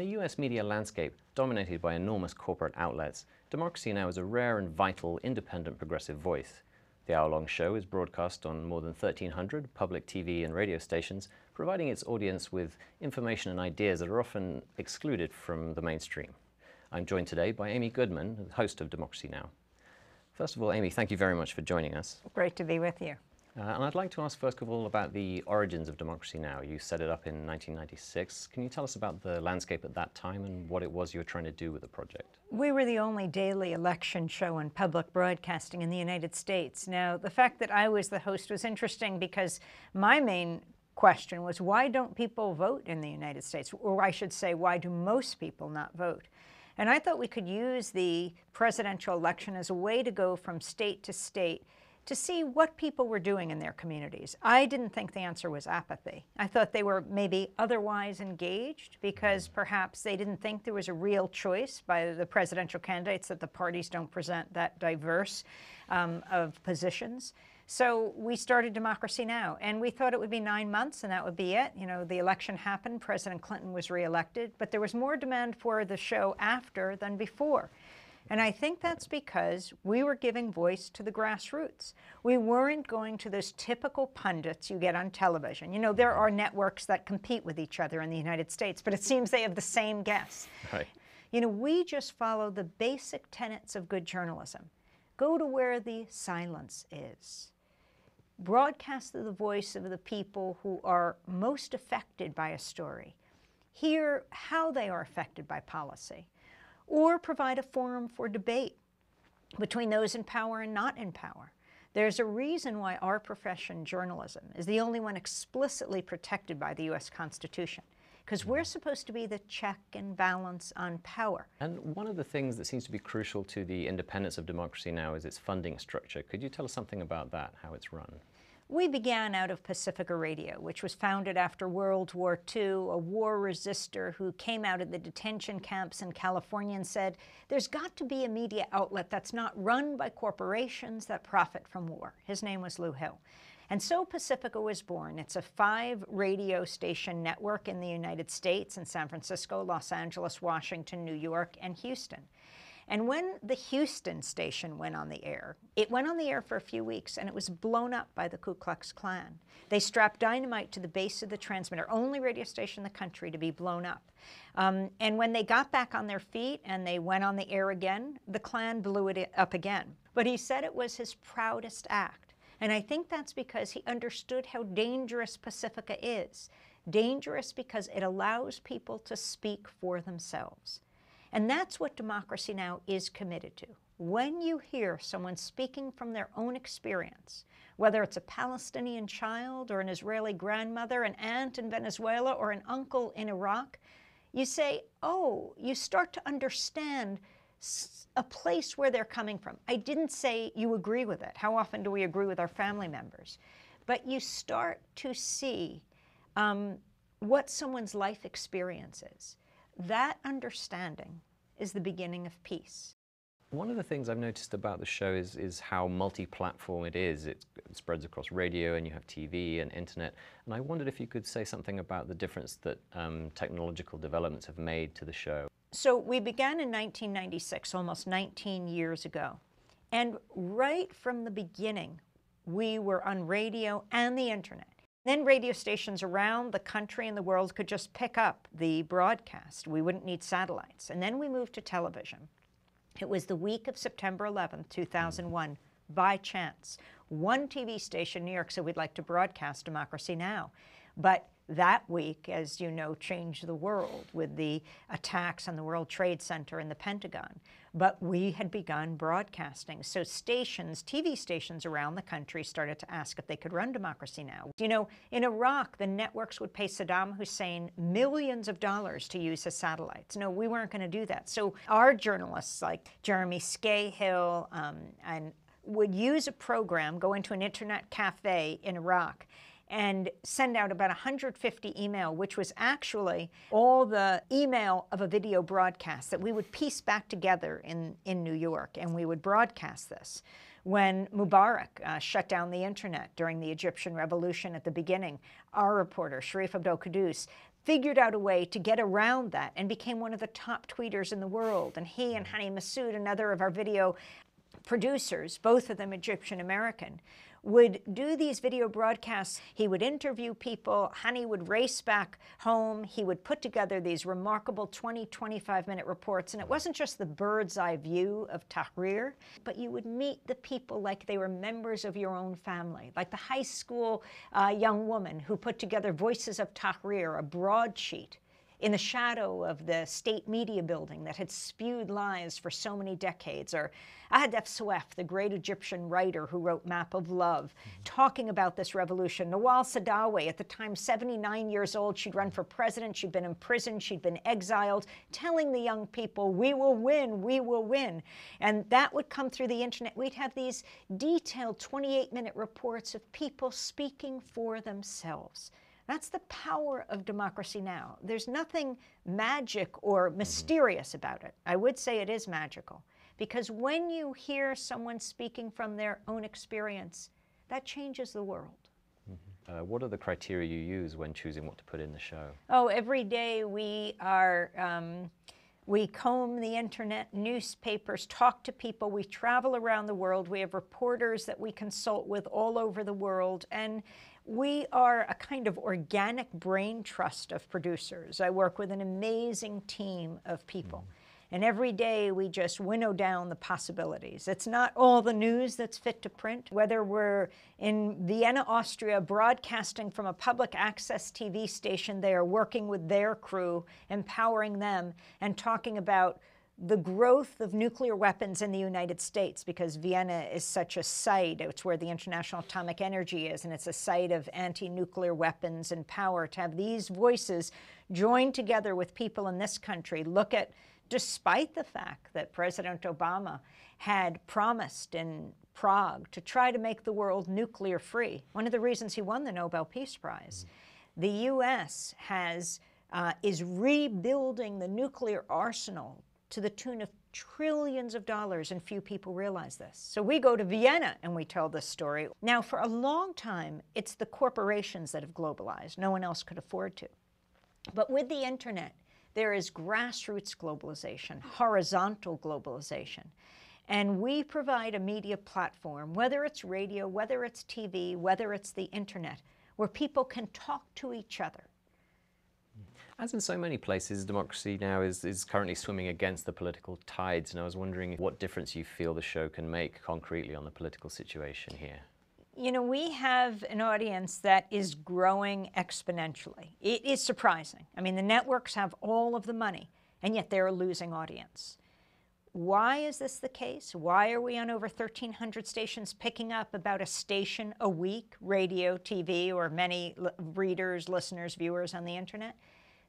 a US media landscape dominated by enormous corporate outlets, Democracy Now! is a rare and vital independent progressive voice. The hour-long show is broadcast on more than 1,300 public TV and radio stations, providing its audience with information and ideas that are often excluded from the mainstream. I'm joined today by Amy Goodman, host of Democracy Now! First of all, Amy, thank you very much for joining us. Great to be with you. Uh, and I'd like to ask first of all about the origins of Democracy Now! You set it up in 1996. Can you tell us about the landscape at that time and what it was you were trying to do with the project? We were the only daily election show in public broadcasting in the United States. Now, the fact that I was the host was interesting because my main question was why don't people vote in the United States? Or I should say, why do most people not vote? And I thought we could use the presidential election as a way to go from state to state to see what people were doing in their communities. I didn't think the answer was apathy. I thought they were maybe otherwise engaged because perhaps they didn't think there was a real choice by the presidential candidates that the parties don't present that diverse um, of positions. So we started Democracy Now! and we thought it would be nine months and that would be it. You know, the election happened, President Clinton was reelected, but there was more demand for the show after than before. And I think that's because we were giving voice to the grassroots. We weren't going to those typical pundits you get on television. You know, there are networks that compete with each other in the United States, but it seems they have the same guests. Right. You know, we just follow the basic tenets of good journalism. Go to where the silence is. Broadcast the voice of the people who are most affected by a story. Hear how they are affected by policy or provide a forum for debate between those in power and not in power. There's a reason why our profession, journalism, is the only one explicitly protected by the U.S. Constitution, because we're supposed to be the check and balance on power. And one of the things that seems to be crucial to the independence of democracy now is its funding structure. Could you tell us something about that, how it's run? We began out of Pacifica Radio, which was founded after World War II, a war resistor who came out of the detention camps in California and said, there's got to be a media outlet that's not run by corporations that profit from war. His name was Lew Hill. And so Pacifica was born. It's a five radio station network in the United States in San Francisco, Los Angeles, Washington, New York, and Houston. And when the Houston station went on the air, it went on the air for a few weeks and it was blown up by the Ku Klux Klan. They strapped dynamite to the base of the transmitter, only radio station in the country to be blown up. Um, and when they got back on their feet and they went on the air again, the Klan blew it up again. But he said it was his proudest act. And I think that's because he understood how dangerous Pacifica is. Dangerous because it allows people to speak for themselves. And that's what Democracy Now! is committed to. When you hear someone speaking from their own experience, whether it's a Palestinian child or an Israeli grandmother, an aunt in Venezuela, or an uncle in Iraq, you say, oh, you start to understand a place where they're coming from. I didn't say you agree with it. How often do we agree with our family members? But you start to see um, what someone's life experience is. That understanding is the beginning of peace. One of the things I've noticed about the show is, is how multi-platform it is. It spreads across radio and you have TV and internet. And I wondered if you could say something about the difference that um, technological developments have made to the show. So we began in 1996, almost 19 years ago. And right from the beginning, we were on radio and the internet. Then radio stations around the country and the world could just pick up the broadcast. We wouldn't need satellites. And then we moved to television. It was the week of September 11, 2001, by chance. One TV station in New York said we'd like to broadcast Democracy Now! But that week, as you know, changed the world with the attacks on the World Trade Center and the Pentagon. But we had begun broadcasting. So stations, TV stations around the country started to ask if they could run Democracy Now! You know, in Iraq, the networks would pay Saddam Hussein millions of dollars to use his satellites. No, we weren't going to do that. So our journalists like Jeremy Scahill um, and would use a program, go into an internet cafe in Iraq, and send out about 150 email, which was actually all the email of a video broadcast that we would piece back together in, in New York, and we would broadcast this. When Mubarak uh, shut down the internet during the Egyptian revolution at the beginning, our reporter, Sharif Abdel Kouddous, figured out a way to get around that and became one of the top tweeters in the world. And he and Hany Massoud, another of our video producers, both of them Egyptian American, would do these video broadcasts. He would interview people. Hany would race back home. He would put together these remarkable 20, 25 minute reports. And it wasn't just the bird's eye view of Tahrir, but you would meet the people like they were members of your own family, like the high school uh, young woman who put together Voices of Tahrir, a broadsheet in the shadow of the state media building that had spewed lies for so many decades, or Ahdaf Soueif, the great Egyptian writer who wrote Map of Love, mm-hmm. talking about this revolution. Nawal Saadawi, at the time 79 years old, she'd run for president, she'd been imprisoned, she'd been exiled, telling the young people, we will win, we will win. And that would come through the internet. We'd have these detailed 28 minute reports of people speaking for themselves. That's the power of democracy now. There's nothing magic or mm-hmm. mysterious about it. I would say it is magical because when you hear someone speaking from their own experience, that changes the world. Mm-hmm. Uh, what are the criteria you use when choosing what to put in the show? Oh, every day we are. Um, we comb the internet, newspapers, talk to people. We travel around the world. We have reporters that we consult with all over the world. And we are a kind of organic brain trust of producers. I work with an amazing team of people. Mm. And every day we just winnow down the possibilities. It's not all the news that's fit to print. Whether we're in Vienna, Austria, broadcasting from a public access TV station, they are working with their crew, empowering them, and talking about the growth of nuclear weapons in the United States, because Vienna is such a site, it's where the International Atomic Energy is, and it's a site of anti nuclear weapons and power, to have these voices join together with people in this country, look at, despite the fact that President Obama had promised in Prague to try to make the world nuclear free, one of the reasons he won the Nobel Peace Prize, the U.S. has. Uh, is rebuilding the nuclear arsenal to the tune of trillions of dollars, and few people realize this. So we go to Vienna and we tell this story. Now, for a long time, it's the corporations that have globalized. No one else could afford to. But with the internet, there is grassroots globalization, horizontal globalization. And we provide a media platform, whether it's radio, whether it's TV, whether it's the internet, where people can talk to each other as in so many places, democracy now is, is currently swimming against the political tides, and I was wondering what difference you feel the show can make concretely on the political situation here. You know, we have an audience that is growing exponentially. It is surprising. I mean, the networks have all of the money, and yet they're a losing audience. Why is this the case? Why are we on over 1,300 stations picking up about a station a week, radio, TV, or many readers, listeners, viewers on the internet?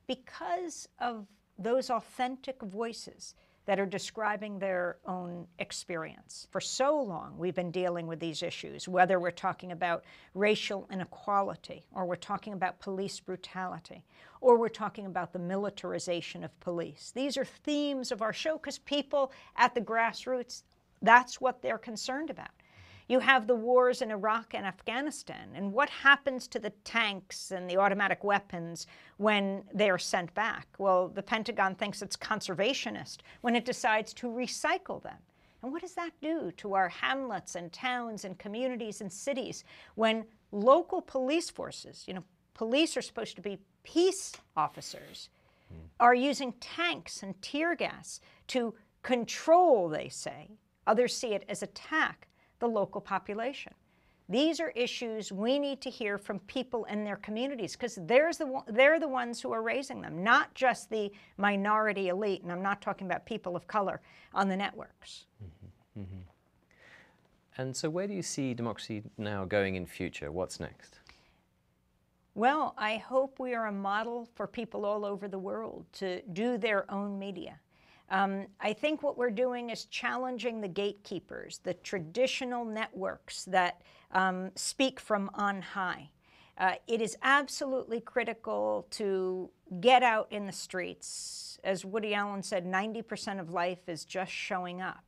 Because of those authentic voices that are describing their own experience. For so long, we've been dealing with these issues, whether we're talking about racial inequality, or we're talking about police brutality, or we're talking about the militarization of police. These are themes of our show because people at the grassroots, that's what they're concerned about. You have the wars in Iraq and Afghanistan. And what happens to the tanks and the automatic weapons when they are sent back? Well, the Pentagon thinks it's conservationist when it decides to recycle them. And what does that do to our hamlets and towns and communities and cities when local police forces, you know, police are supposed to be peace officers, mm. are using tanks and tear gas to control, they say. Others see it as attack the local population. These are issues we need to hear from people in their communities because the, they're the ones who are raising them, not just the minority elite. And I'm not talking about people of color on the networks. Mm-hmm. Mm-hmm. And so, where do you see democracy now going in future? What's next? Well, I hope we are a model for people all over the world to do their own media. Um, I think what we're doing is challenging the gatekeepers, the traditional networks that um, speak from on high. Uh, it is absolutely critical to get out in the streets. As Woody Allen said, 90% of life is just showing up.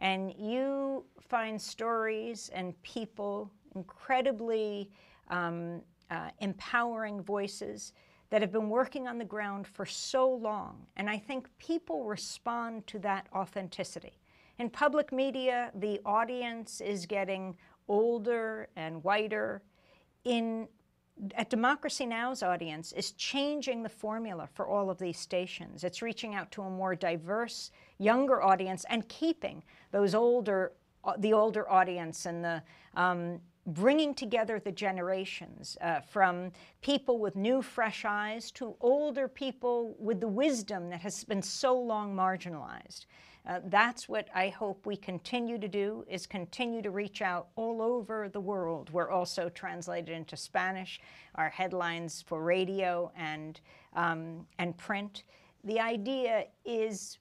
And you find stories and people, incredibly um, uh, empowering voices that have been working on the ground for so long. And I think people respond to that authenticity. In public media, the audience is getting older and whiter. In at Democracy Now!'s audience is changing the formula for all of these stations. It's reaching out to a more diverse, younger audience and keeping those older, the older audience and the um, bringing together the generations uh, from people with new, fresh eyes to older people with the wisdom that has been so long marginalized. Uh, that's what I hope we continue to do, is continue to reach out all over the world. We're also translated into Spanish, our headlines for radio and, um, and print. The idea is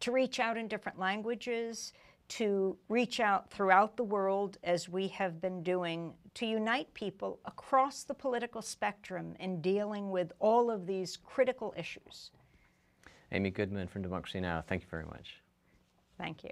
to reach out in different languages, to reach out throughout the world as we have been doing to unite people across the political spectrum in dealing with all of these critical issues. Amy Goodman from Democracy Now!, thank you very much. Thank you.